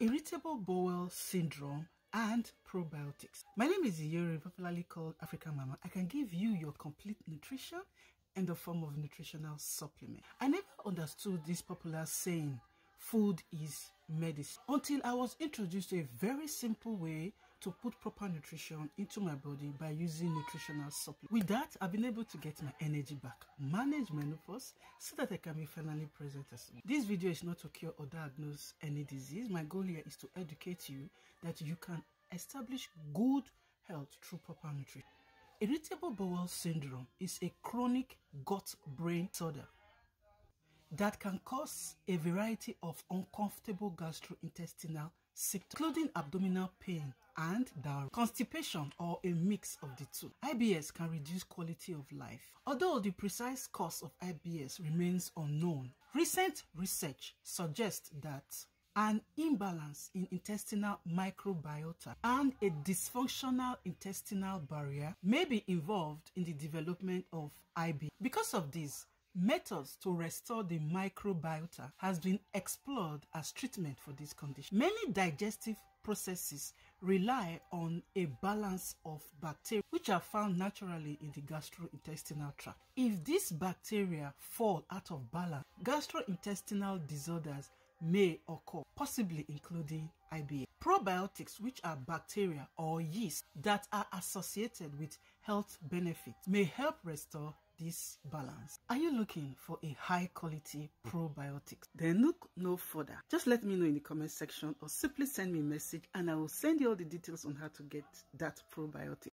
irritable bowel syndrome, and probiotics. My name is Iyore, popularly called African Mama. I can give you your complete nutrition in the form of nutritional supplement. I never understood this popular saying, food is medicine, until I was introduced to a very simple way to put proper nutrition into my body by using nutritional supplements. With that, I've been able to get my energy back, manage menopause, so that I can be finally present as. This video is not to cure or diagnose any disease. My goal here is to educate you that you can establish good health through proper nutrition. Irritable bowel syndrome is a chronic gut-brain disorder that can cause a variety of uncomfortable gastrointestinal symptoms, including abdominal pain and diarrhea, constipation, or a mix of the two. IBS can reduce quality of life. Although the precise cause of IBS remains unknown, recent research suggests that an imbalance in intestinal microbiota and a dysfunctional intestinal barrier may be involved in the development of IBS. Because of this, methods to restore the microbiota has been explored as treatment for this condition. Many digestive processes rely on a balance of bacteria which are found naturally in the gastrointestinal tract. If these bacteria fall out of balance, gastrointestinal disorders may occur, possibly including IBS. Probiotics, which are bacteria or yeast that are associated with health benefits, may help restore this balance. Are you looking for a high quality probiotics? Then look no further. Just let me know in the comment section or simply send me a message and I will send you all the details on how to get that probiotic.